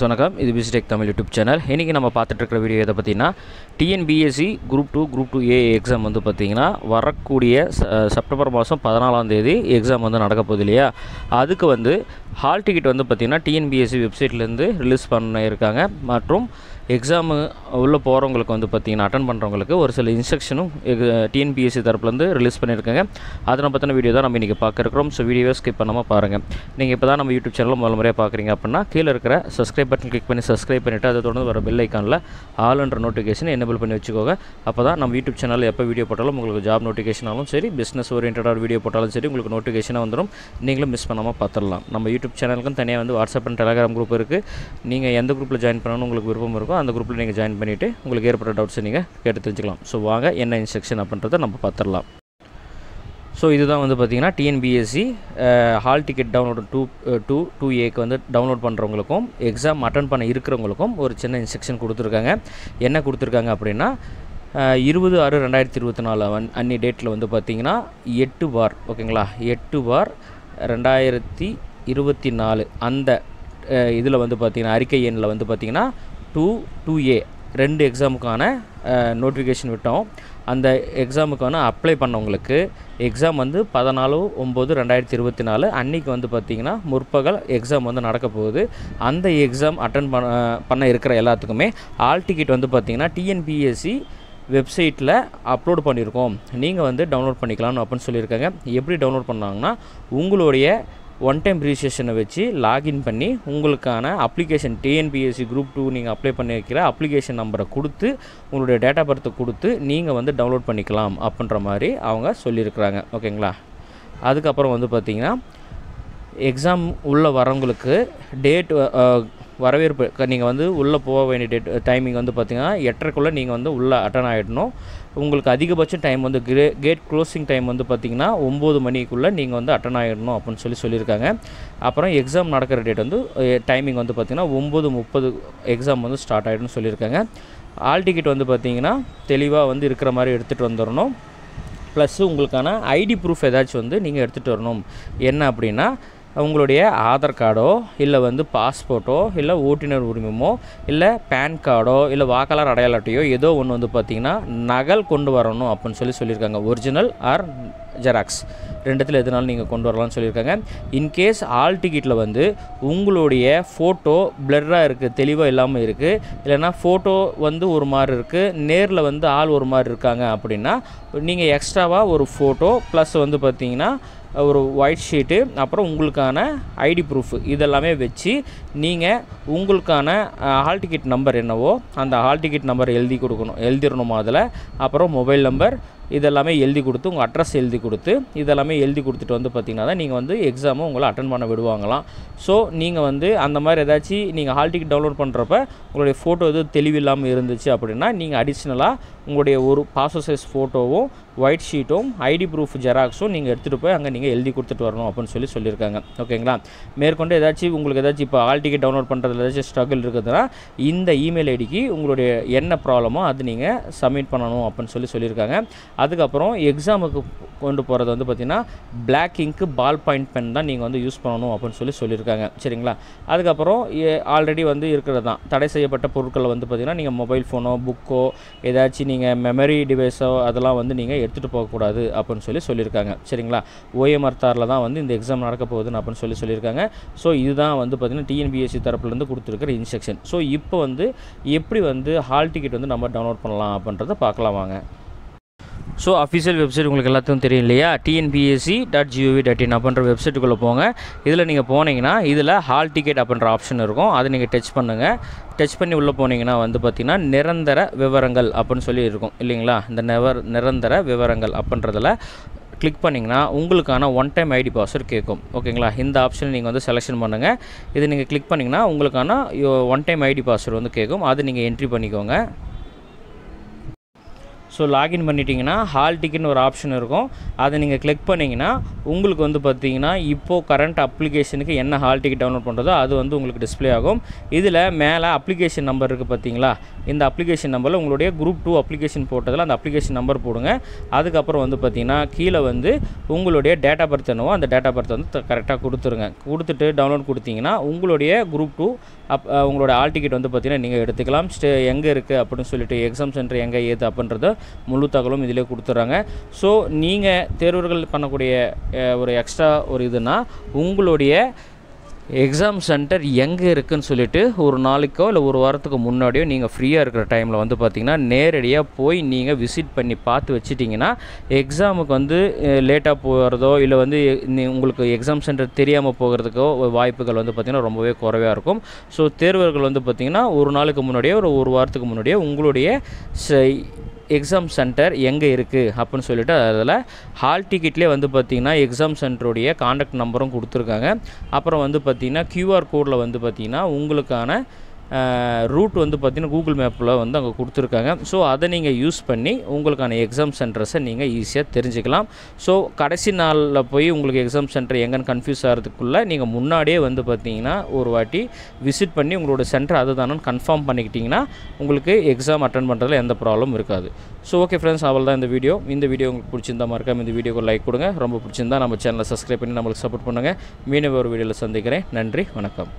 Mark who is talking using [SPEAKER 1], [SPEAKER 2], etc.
[SPEAKER 1] வணக்கம். இது விசிடெக் Tamil YouTube channel. இன்றைக்கி நம்ம பார்த்துட்டு இருக்கிற வீடியோ எதை பார்த்தீங்கன்னா TNPSC group two group two A exam வந்து பார்த்திங்கன்னா வரக்கூடிய செப்டம்பர் மாதம் பதினாலாம் தேதி எக்ஸாம் வந்து நடக்க போகுது இல்லையா? அதுக்கு வந்து ஹால் டிக்கெட் வந்து பார்த்திங்கன்னா டிஎன்பிஎஸ்சி வெப்சைட்லேருந்து ரிலீஸ் பண்ணியிருக்காங்க. மற்றும் எக்ஸாமு உள்ளே போகிறவங்களுக்கு வந்து பார்த்திங்கன்னா அட்டன் பண்ணுறவங்களுக்கு ஒரு சில இன்ஸ்ட்ரக்ஷனும் டிஎன்பிஎஸ்சி தரப்புலேருந்து ரிலீஸ் பண்ணியிருக்காங்க. அதனை பற்றின வீடியோ தான் நம்ம இன்றைக்கி பார்க்க இருக்கிறோம். ஸோ வீடியோவை ஸ்கிப் பண்ணாமல் பாருங்கள் நீங்கள் இப்போ தான் நம்ம யூடியூப் சேனலில் முதல் முறையாக பார்க்குறீங்க அப்படின்னா கீழே இருக்கிற சப்ஸ்கிரைப் பட்டன் கிளிக் பண்ணி சப்ஸ்கிரைப் பண்ணிவிட்டு அதை தொடர்ந்து வர பெல் ஐக்கானில் ஆல்ன்ற நோட்டிஃபிகேஷன் எனேபிள் பண்ணி வச்சுக்கோங்க. அப்போ தான் நம்ம யூடியூப் சேனலில் எப்போ வீடியோ போட்டாலும் உங்களுக்கு ஜாப் நோட்டிஃபிகேஷனாலும் சரி பிஸ்னஸ் ஓரியன்டாக வீடியோ போட்டாலும் சரி உங்களுக்கு நோட்டிஃபிகேஷனாக வந்துடும் நீங்களும் மிஸ் பண்ணாமல் பார்த்துடலாம் நம்ம யூடியூப் சேனலுக்கும் தனியாக வந்து வாட்ஸ்அப் அண்ட் டெலகிராம் குரூப் இருக்குது நீங்கள் எந்த குரூப்பில் ஜாயின் பண்ணணும்னு உங்களுக்கு விருப்பம் இருக்கோ அந்த குரூப்பில் நீங்கள் ஜாயின் பண்ணிவிட்டு உங்களுக்கு ஏற்பட்ட டவுட்ஸை நீங்கள் கேட்டு தெரிஞ்சுக்கலாம். ஸோ வாங்க என்ன இன்ஸ்ட்ரக்ஷன் அப்படின்றத நம்ம பார்த்துடலாம். ஸோ இதுதான் வந்து பார்த்திங்கன்னா TNPSC hall ticket download two two two ஏக்கு வந்து டவுன்லோட் பண்ணுறவங்களுக்கும் எக்ஸாம் அட்டன் பண்ண இருக்கிறவங்களுக்கும் ஒரு சின்ன இன்ஸ்ட்ரக்ஷன் கொடுத்துருக்காங்க. என்ன கொடுத்துருக்காங்க அப்படின்னா இருபது ஆறு ரெண்டாயிரத்தி இருபத்தி நாலு வந் அன்னி டேட்டில் வந்து பார்த்திங்கன்னா எட்டு பார் ஓகேங்களா எட்டு பார் ரெண்டாயிரத்தி இருபத்தி நாலு அந்த இதில் வந்து பார்த்திங்கன்னா அறிக்கை எண்ணில் வந்து பார்த்திங்கன்னா டூ டூ ஏ ரெண்டு எக்ஸாமுக்கான நோட்டிஃபிகேஷன் விட்டோம். அந்த எக்ஸாமுக்கான அப்ளை பண்ணவங்களுக்கு எக்ஸாம் வந்து பதினாலு ஒம்பது ரெண்டாயிரத்தி இருபத்தி நாலு அன்றைக்கி வந்து பார்த்திங்கன்னா முற்பகல் எக்ஸாம் வந்து நடக்க போகுது. அந்த எக்ஸாம் அட்டன் பண்ண பண்ண இருக்கிற எல்லாத்துக்குமே ஆல் டிக்கெட் வந்து பார்த்திங்கன்னா டிஎன்பிஎஸ்சி வெப்சைட்டில் அப்லோட் பண்ணியிருக்கோம் நீங்கள் வந்து டவுன்லோட் பண்ணிக்கலாம்னு அப்படின்னு சொல்லியிருக்காங்க. எப்படி டவுன்லோட் பண்ணாங்கன்னா உங்களுடைய ஒன் டைம் ரிஜிஸ்ட்ரேஷனை வச்சு லாகின் பண்ணி உங்களுக்கான அப்ளிகேஷன் டிஎன்பிஎஸ்சி குரூப் டூ நீங்கள் அப்ளை பண்ணி வைக்கிற அப்ளிகேஷன் நம்பரை கொடுத்து உங்களுடைய டேட்டா பர்த்தை கொடுத்து நீங்கள் வந்து டவுன்லோட் பண்ணிக்கலாம் அப்படின்ற மாதிரி அவங்க சொல்லியிருக்கிறாங்க. ஓகேங்களா அதுக்கப்புறம் வந்து பார்த்திங்கன்னா எக்ஸாம் உள்ளே வரவங்களுக்கு டேட் வரவேற்பு நீங்கள் வந்து உள்ளே போக வேண்டிய டேட் டைமிங் வந்து பார்த்திங்கன்னா எட்டரைக்குள்ளே நீங்கள் வந்து உள்ளே அட்டன் ஆகிடணும் உங்களுக்கு அதிகபட்சம் டைம் வந்து கிரே கேட் க்ளோசிங் டைம் வந்து பார்த்திங்கன்னா ஒம்பது மணிக்குள்ளே நீங்கள் வந்து அட்டன் ஆகிடணும் அப்படின்னு சொல்லி சொல்லியிருக்காங்க. அப்புறம் எக்ஸாம் நடக்கிற டேட் வந்து டைமிங் வந்து பார்த்திங்கன்னா ஒம்பது முப்பது எக்ஸாம் வந்து ஸ்டார்ட் ஆகிடும்னு சொல்லியிருக்காங்க. ஆல் டிக்கெட் வந்து பார்த்திங்கன்னா தெளிவாக வந்து இருக்கிற மாதிரி எடுத்துகிட்டு வந்துடணும். ப்ளஸ்ஸு உங்களுக்கான ஐடி ப்ரூஃப் ஏதாச்சும் வந்து நீங்கள் எடுத்துகிட்டு வரணும். என்ன அப்படின்னா உங்களுடைய ஆதார் கார்டோ இல்லை வந்து பாஸ்போர்ட்டோ இல்லை ஓட்டுநர் உரிமமோ இல்லை பேன் கார்டோ இல்லை வாக்காளர் அடையாள அட்டையோ ஏதோ ஒன்று வந்து பார்த்திங்கன்னா நகல் கொண்டு வரணும் அப்படின்னு சொல்லி சொல்லியிருக்காங்க. ஒரிஜினல் ஆர் ஜெராக்ஸ் ரெண்டுத்தில் எதுனாலும் நீங்கள் கொண்டு வரலாம்னு சொல்லியிருக்காங்க. இன்கேஸ் ஆல் டிக்கெட்டில் வந்து உங்களுடைய ஃபோட்டோ பிளர்ராக இருக்குது தெளிவாக இல்லாமல் இருக்குது இல்லைன்னா ஃபோட்டோ வந்து ஒரு மாதிரி இருக்குது நேரில் வந்து ஆள் ஒரு மாதிரி இருக்காங்க அப்படின்னா நீங்கள் எக்ஸ்ட்ராவாக ஒரு ஃபோட்டோ ப்ளஸ் வந்து பார்த்தீங்கன்னா ஒரு ஒயிட் ஷீட்டு அப்புறம் உங்களுக்கான ஐடி ப்ரூஃப் இதெல்லாமே வச்சு நீங்கள் உங்களுக்கான ஹால் டிக்கெட் நம்பர் என்னவோ அந்த ஹால் டிக்கெட் நம்பர் எழுதி கொடுக்கணும் எழுதிடணும் அதில் அப்புறம் மொபைல் நம்பர் இதெல்லாமே எழுதி கொடுத்து உங்கள் அட்ரஸ் எழுதி கொடுத்து இதெல்லாமே எழுதி கொடுத்துட்டு வந்து பார்த்தீங்கன்னா தான் நீங்கள் வந்து எக்ஸாமும் உங்களை அட்டன் பண்ண விடுவாங்களாம். ஸோ நீங்கள் வந்து அந்த மாதிரி ஏதாச்சும் நீங்கள் ஹால் டிக்கெட் டவுன்லோட் பண்ணுறப்ப உங்களுடைய ஃபோட்டோ எதுவும் தெளிவில்லாமல் இருந்துச்சு அப்படின்னா நீங்கள் அடிஷ்னலாக உங்களுடைய ஒரு பாஸ்போர்ட் சைஸ் ஃபோட்டோவும் ஒயிட் ஷீட்டும் ஐடி ப்ரூஃப் ஜெராக்ஸும் நீங்கள் எடுத்துகிட்டு போய் அங்கே நீங்கள் எழுதி கொடுத்துட்டு வரணும் அப்படின்னு சொல்லி சொல்லியிருக்காங்க. ஓகேங்களா? மேற்கொண்டு ஏதாச்சும் உங்களுக்கு ஏதாச்சும் இப்போ ஆல் டிக்கெட் டவுன்லோட் பண்ணுறதுல ஏதாச்சும் ஸ்ட்ரகிள் இருக்குதுன்னா இந்த இமெயில் ஐடிக்கு உங்களுடைய என்ன ப்ராப்ளமோ அது நீங்கள் சப்மிட் பண்ணணும் அப்படின்னு சொல்லி சொல்லியிருக்காங்க. அதுக்கப்புறம் எக்ஸாமுக்கு கொண்டு போகிறது வந்து பார்த்திங்கன்னா black ink ball point pen தான் நீங்கள் வந்து யூஸ் பண்ணணும் அப்படின்னு சொல்லி சொல்லியிருக்காங்க. சரிங்களா? அதுக்கப்புறம் ஆல்ரெடி வந்து இருக்கிறது தான் தடை செய்யப்பட்ட பொருட்களை வந்து பார்த்திங்கன்னா நீங்கள் மொபைல் ஃபோனோ புக்கோ ஏதாச்சும் நீங்கள் மெமரி டிவைஸோ அதெல்லாம் வந்து நீங்கள் எடுத்துகிட்டு போகக்கூடாது அப்படின்னு சொல்லி சொல்லியிருக்காங்க. சரிங்களா? ஓஎம்ஆர் தாரில் தான் வந்து இந்த எக்ஸாம் நடக்க போகுதுன்னு அப்படின்னு சொல்லி சொல்லியிருக்காங்க. ஸோ இதுதான் வந்து பார்த்திங்கன்னா டிஎன்பிஎஸ்சி தரப்புலேருந்து கொடுத்துருக்கிற இன்ஸ்ட்ரக்ஷன் ஸோ இப்போ வந்து எப்படி வந்து ஹால் டிக்கெட் வந்து நம்ம டவுன்லோட் பண்ணலாம் அப்படின்றத பார்க்கலாம் வாங்க. ஸோ அஃபிஷியல் வெப்சைட் உங்களுக்கு எல்லாத்தையும் தெரியும் இல்லையா? TNPSC dot gov dot in அப்படின்ற வெப்சைட்டுக்குள்ளே போங்க. இதில் நீங்கள் போனீங்கன்னா இதில் ஹால் டிக்கெட் அப்படின்ற ஆப்ஷன் இருக்கும். அதை நீங்கள் டச் பண்ணுங்கள் டச் பண்ணி உள்ளே போனீங்கன்னா வந்து பார்த்திங்கன்னா நிரந்தர விவரங்கள் அப்படின்னு சொல்லி இருக்கும். இல்லைங்களா? இந்த நெவர் நிரந்தர விவரங்கள் அப்படின்றதில் கிளிக் பண்ணிங்கன்னா உங்களுக்கான ஒன் டைம் ஐடி பாஸ்வேர்ட் கேட்கும். ஓகேங்களா இந்த ஆப்ஷனை நீங்கள் வந்து செலெக்ஷன் பண்ணுங்கள் இது நீங்கள் கிளிக் பண்ணிங்கன்னா உங்களுக்கான ஒன் டைம் ஐடி பாஸ்வேர்டு வந்து கேட்கும். அது நீங்கள் என்ட்ரி பண்ணிக்கோங்க. ஸோ லாகின் பண்ணிட்டீங்கன்னா ஹால் டிக்கெட்னு ஒரு ஆப்ஷன் இருக்கும். அதை நீங்கள் கிளிக் பண்ணிங்கன்னா உங்களுக்கு வந்து பார்த்தீங்கன்னா இப்போது கரண்ட் அப்ளிகேஷனுக்கு என்ன ஹால் டிக்கெட் டவுன்லோட் பண்ணுறதோ அது வந்து உங்களுக்கு டிஸ்ப்ளே ஆகும். இதில் மேலே அப்ளிகேஷன் நம்பர் இருக்குது பார்த்தீங்களா? இந்த அப்ளிகேஷன் நம்பரில் உங்களுடைய குரூப் டூ அப்ளிகேஷன் போட்டதில் அந்த அப்ளிகேஷன் நம்பர் போடுங்க. அதுக்கப்புறம் வந்து பார்த்தீங்கன்னா கீழே வந்து உங்களுடைய டேட்டா பர்த் என்னவோ அந்த டேட்டா பர்த் வந்து கரெக்டாக கொடுத்துருங்க. கொடுத்துட்டு டவுன்லோட் கொடுத்தீங்கன்னா உங்களுடைய குரூப் டூ அப் உங்களோட ஆல் டிக்கெட் வந்து பார்த்தீங்கன்னா நீங்கள் எடுத்துக்கலாம். ஸ்டே எங்கே இருக்குது அப்படின்னு சொல்லிட்டு எக்ஸாம் சென்டர் எங்கே ஏது அப்படின்றத முழு தகவலும் இதிலே கொடுத்துட்றாங்க ஸோ நீங்கள் தேர்வர்கள் பண்ணக்கூடிய ஒரு எக்ஸ்ட்ரா ஒரு இதுனா உங்களுடைய எக்ஸாம் சென்டர் எங்கே இருக்குதுன்னு சொல்லிட்டு ஒரு நாளைக்கோ இல்லை ஒரு வாரத்துக்கு முன்னாடியோ நீங்கள் ஃப்ரீயாக இருக்கிற டைமில் வந்து பார்த்தீங்கன்னா நேரடியாக போய் நீங்கள் விசிட் பண்ணி பார்த்து வச்சிட்டிங்கன்னா எக்ஸாமுக்கு வந்து லேட்டாக போகிறதோ இல்லை வந்து உங்களுக்கு எக்ஸாம் சென்டர் தெரியாமல் போகிறதுக்கோ வாய்ப்புகள் வந்து பார்த்திங்கன்னா ரொம்பவே குறைவாக இருக்கும். ஸோ தேர்வர்கள் வந்து பார்த்திங்கன்னா ஒரு நாளுக்கு முன்னாடியோ ஒரு ஒரு வாரத்துக்கு முன்னாடியே உங்களுடைய எக்ஸாம் சென்டர் எங்கே இருக்குது அப்படின்னு சொல்லிட்டு அதில் ஹால் டிக்கெட்லேயே வந்து பார்த்திங்கன்னா எக்ஸாம் சென்டருடைய காண்டாக்ட் நம்பரும் கொடுத்துருக்காங்க. அப்புறம் வந்து பார்த்திங்கன்னா க்யூஆர் கோடில் வந்து பார்த்திங்கன்னா உங்களுக்கான ரூட் வந்து பார்த்திங்கன்னா கூகுள் மேப்பில் வந்து அங்கே கொடுத்துருக்காங்க. ஸோ அதை நீங்கள் யூஸ் பண்ணி உங்களுக்கான எக்ஸாம் சென்டர்ஸை நீங்கள் ஈஸியாக தெரிஞ்சுக்கலாம். ஸோ கடைசி நாளில் போய் உங்களுக்கு எக்ஸாம் சென்டர் எங்கன்னு கன்ஃபியூஸ் ஆகிறதுக்குள்ளே நீங்கள் முன்னாடியே வந்து பார்த்தீங்கன்னா ஒரு வாட்டி விசிட் பண்ணி உங்களோட சென்டர் அதுதானு கன்ஃபார்ம் பண்ணிக்கிட்டிங்கன்னா உங்களுக்கு எக்ஸாம் அட்டன் பண்ணுறதுல எந்த ப்ராப்ளமும் இருக்காது. ஸோ ஓகே ஃப்ரெண்ட்ஸ் அவள் தான் இந்த வீடியோ இந்த வீடியோ உங்களுக்கு பிடிச்சிருந்தா மறக்காம இந்த வீடியோக்கு லைக் கொடுங்க. ரொம்ப பிடிச்சிருந்தா நம்ம சேனலை சப்ஸ்கிரைப் பண்ணி நம்மளுக்கு சப்போர்ட் பண்ணுங்கள் மீனவர் ஒரு வீடியோவில் சந்திக்கிறேன். நன்றி வணக்கம்.